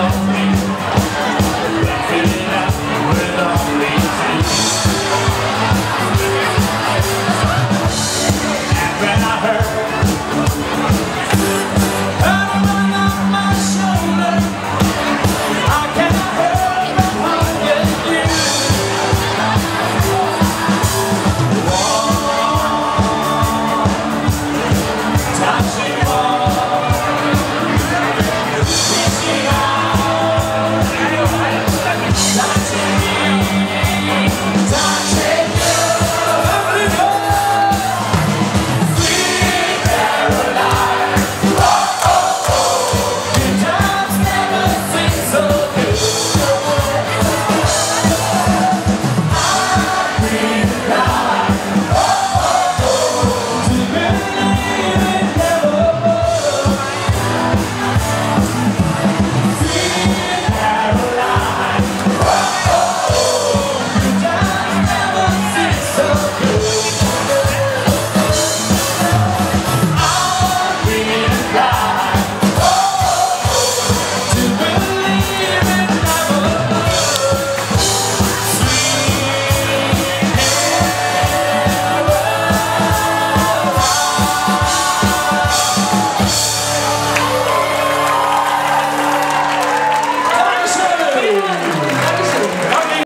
alone